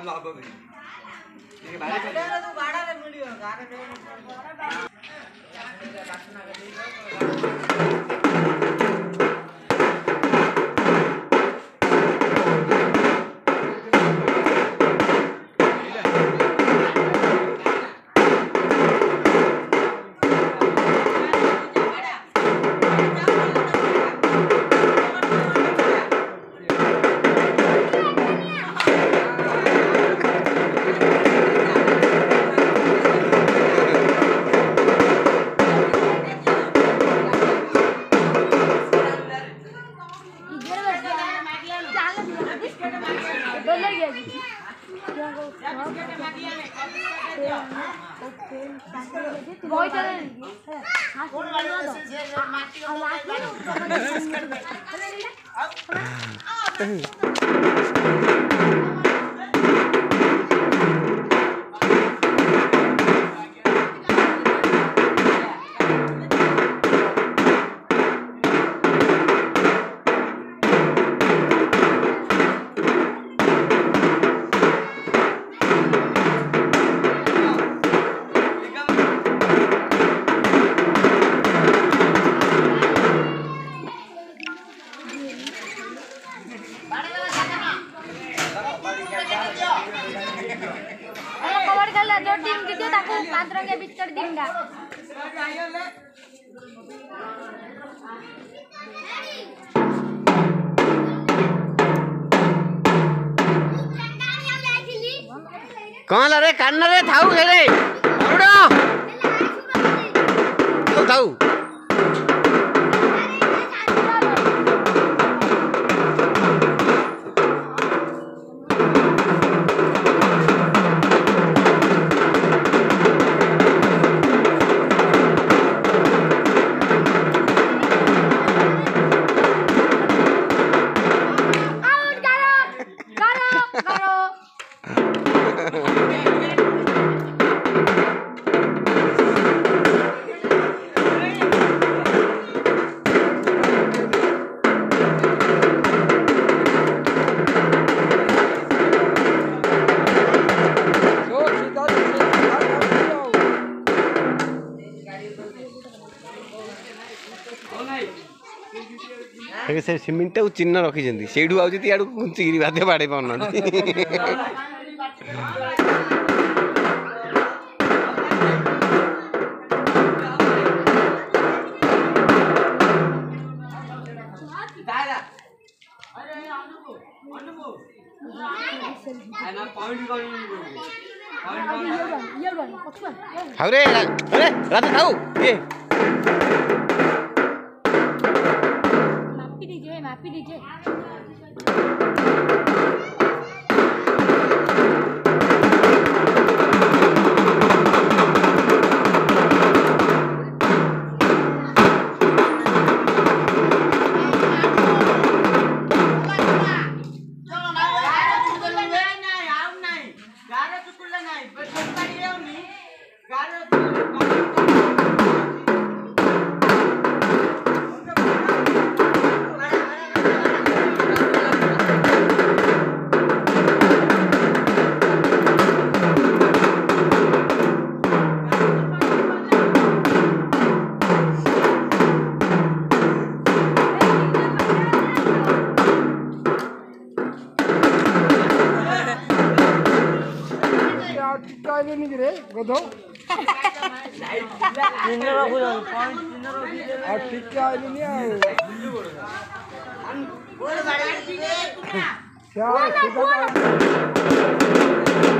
ಅಲ್ಲ ಆಗ್ತದೆ ಈಗ মাটি कौन रे कान रे थाऊ घरे उड़ो तो थाऊ ସେ ସିମେଣ୍ଟଟାକୁ ଚିହ୍ନ ରଖିଛନ୍ତି ସେଇଠୁ ଆଉଛନ୍ତି ଇଆଡ଼କୁ ଘୁଞ୍ଚିକିରି ବାଧ୍ୟ ବାଡ଼େଇ ପାରୁନାହାନ୍ତି हाउरे राधा खाऊ ये આપી દીજે को दो और ठीक क्या है नहीं क्या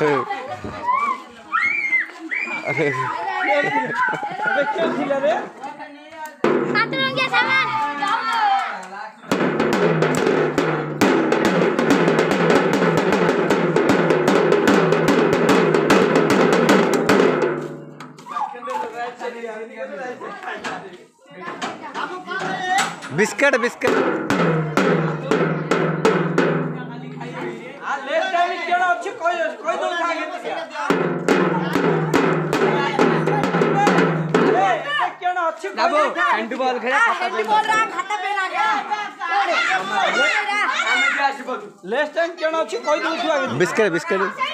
अरे अबे क्या रंग सामान बिस्किट बिस्किट যাবো হ্যান্ডবল খেলে হ্যান্ডবল রা খাতা পে লাগা লেস টাইম কেন আছে কই দিছু আগে বিস্কারে বিস্কারে